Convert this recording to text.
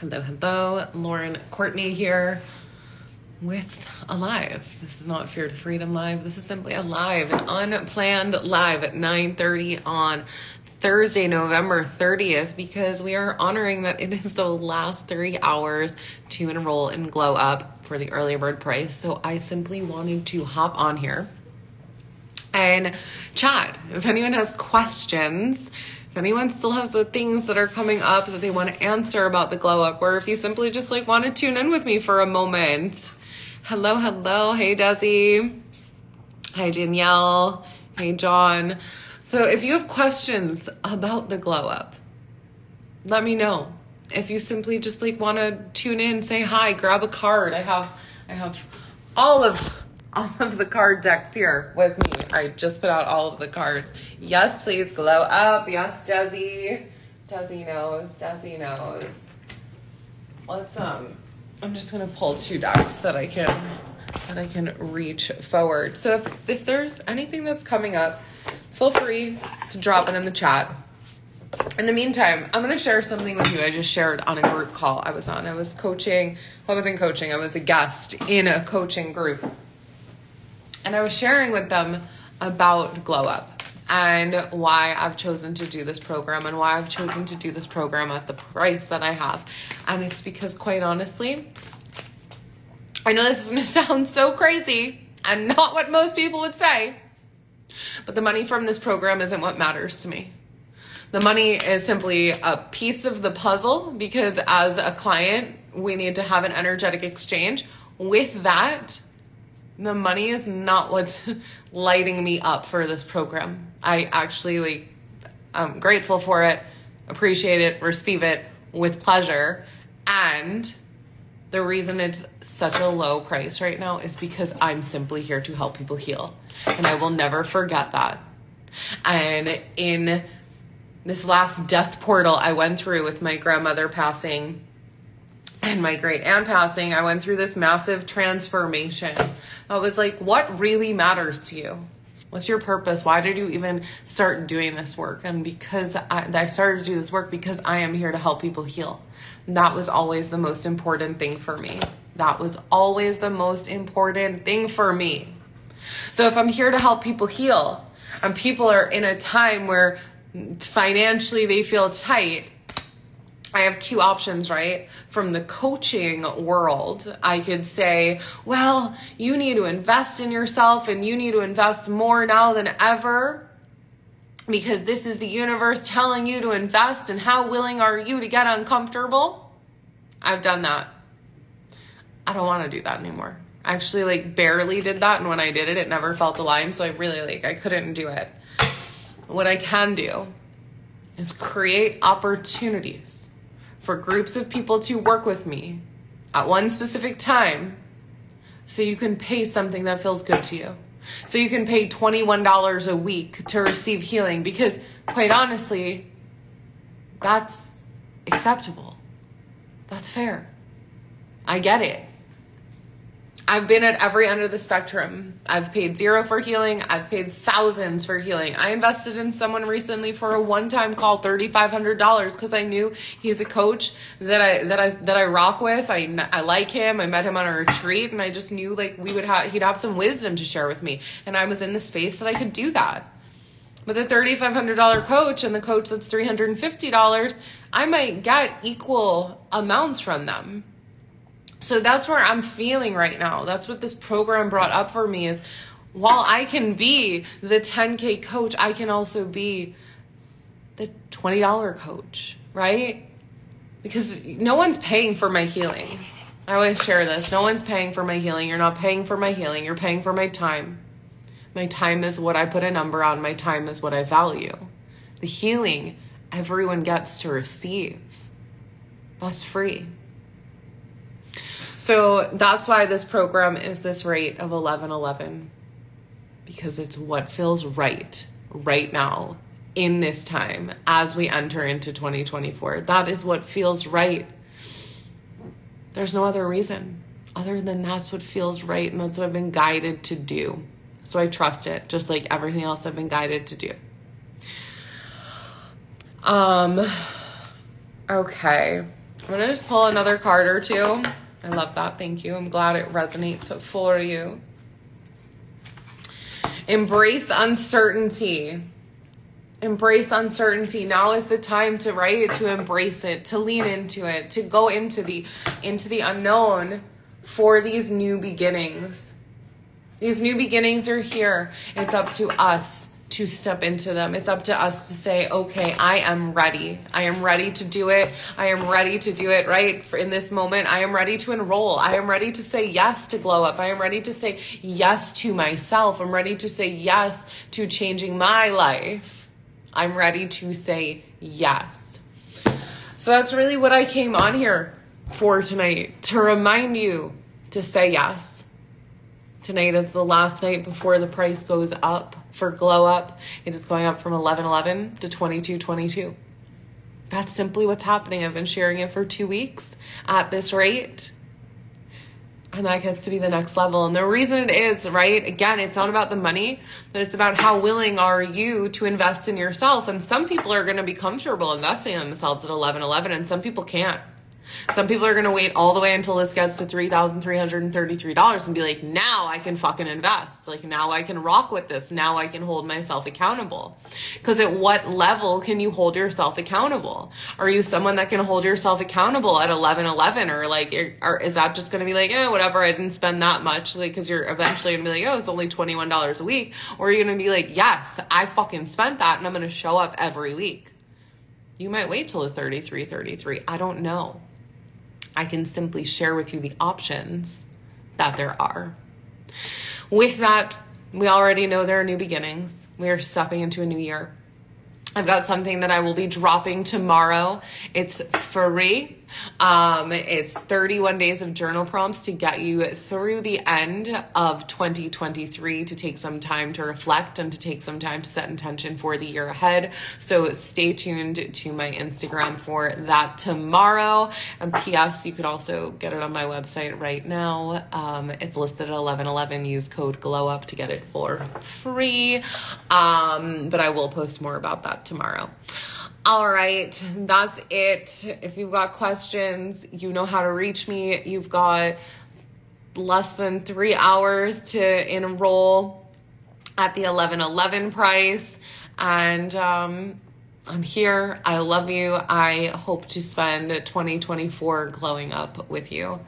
Hello, hello. Lauren Courtney here with Alive. This is not Fear to Freedom live. This is simply a live, an unplanned live at 9:30 on Thursday, November 30th, because we are honoring that it is the last three hours to enroll in Glow Up for the early bird price. So I simply wanted to hop on here and chat. If anyone has questions, if anyone still has the things that are coming up that they want to answer about the glow up, or if you simply just like want to tune in with me for a moment. Hello, hello. Hey, Desi. Hi, Danielle. Hey, John. So if you have questions about the glow up, let me know. If you simply just like want to tune in, say hi, grab a card. I have I have all of all of the card decks here with me. I just put out all of the cards. Yes, please glow up. Yes, Desi. Desi knows. Desi knows. Let's um. I'm just gonna pull two decks that I can that I can reach forward. So if if there's anything that's coming up, feel free to drop it in the chat. In the meantime, I'm going to share something with you I just shared on a group call I was on. I was coaching, well, I wasn't coaching, I was a guest in a coaching group and I was sharing with them about Glow Up and why I've chosen to do this program and why I've chosen to do this program at the price that I have. And it's because, quite honestly, I know this is going to sound so crazy and not what most people would say, but the money from this program isn't what matters to me. The money is simply a piece of the puzzle because, as a client, we need to have an energetic exchange. With that, the money is not what's lighting me up for this program. I actually like I'm grateful for it, appreciate it, receive it with pleasure. And the reason it's such a low price right now is because I'm simply here to help people heal. And I will never forget that. And in this last death portal I went through with my grandmother passing and my great aunt passing, I went through this massive transformation. I was like, what really matters to you? What's your purpose? Why did you even start doing this work? And because I, I started to do this work because I am here to help people heal. That was always the most important thing for me. That was always the most important thing for me. So if I'm here to help people heal and people are in a time where financially they feel tight, I have two options, right? From the coaching world, I could say, well, you need to invest in yourself and you need to invest more now than ever because this is the universe telling you to invest and how willing are you to get uncomfortable? I've done that. I don't want to do that anymore. I actually like barely did that and when I did it it never felt aligned, so I really like I couldn't do it. What I can do is create opportunities for groups of people to work with me at one specific time so you can pay something that feels good to you. So you can pay $21 a week to receive healing because, quite honestly, that's acceptable. That's fair. I get it. I've been at every end of the spectrum. I've paid zero for healing. I've paid thousands for healing. I invested in someone recently for a one-time call, thirty five hundred dollars, because I knew he's a coach that I that I that I rock with. I I like him. I met him on a retreat, and I just knew like we would have he'd have some wisdom to share with me, and I was in the space that I could do that. With a thirty five hundred dollar coach and the coach that's three hundred and fifty dollars, I might get equal amounts from them so that's where I'm feeling right now. That's what this program brought up for me is while I can be the 10K coach, I can also be the $20 coach, right? Because no one's paying for my healing. I always share this. No one's paying for my healing. You're not paying for my healing. You're paying for my time. My time is what I put a number on. My time is what I value. The healing everyone gets to receive. That's free. So that's why this program is this rate of 1111 because it's what feels right right now in this time as we enter into 2024. That is what feels right. There's no other reason other than that's what feels right and that's what I've been guided to do. So I trust it just like everything else I've been guided to do. Um okay. I'm gonna just pull another card or two. I love that. Thank you. I'm glad it resonates for you. Embrace uncertainty. Embrace uncertainty. Now is the time to right to embrace it, to lean into it, to go into the into the unknown for these new beginnings. These new beginnings are here. It's up to us to step into them. It's up to us to say, okay, I am ready. I am ready to do it. I am ready to do it right in this moment. I am ready to enroll. I am ready to say yes to glow up. I am ready to say yes to myself. I'm ready to say yes to changing my life. I'm ready to say yes. So that's really what I came on here for tonight to remind you to say yes. Tonight is the last night before the price goes up for Glow Up. It is going up from 11.11 to 22.22. That's simply what's happening. I've been sharing it for two weeks at this rate. And that gets to be the next level. And the reason it is, right? Again, it's not about the money, but it's about how willing are you to invest in yourself. And some people are going to be comfortable investing in themselves at 11.11 and some people can't. Some people are going to wait all the way until this gets to $3,333 and be like, now I can fucking invest. Like, now I can rock with this. Now I can hold myself accountable. Because at what level can you hold yourself accountable? Are you someone that can hold yourself accountable at 11 11 or like, or is that just going to be like, eh, whatever, I didn't spend that much? Like, because you're eventually going to be like, oh, it's only $21 a week. Or are you going to be like, yes, I fucking spent that and I'm going to show up every week. You might wait till the 33 33. I don't know. I can simply share with you the options that there are. With that, we already know there are new beginnings. We are stepping into a new year. I've got something that I will be dropping tomorrow. It's free. Um, it's 31 days of journal prompts to get you through the end of 2023 to take some time to reflect and to take some time to set intention for the year ahead. So stay tuned to my Instagram for that tomorrow. And P.S. You could also get it on my website right now. Um, it's listed at 1111. Use code GLOW UP to get it for free. Um, but I will post more about that tomorrow. All right, that's it. If you've got questions, you know how to reach me. You've got less than three hours to enroll at the 1111 price. And um, I'm here. I love you. I hope to spend 2024 glowing up with you.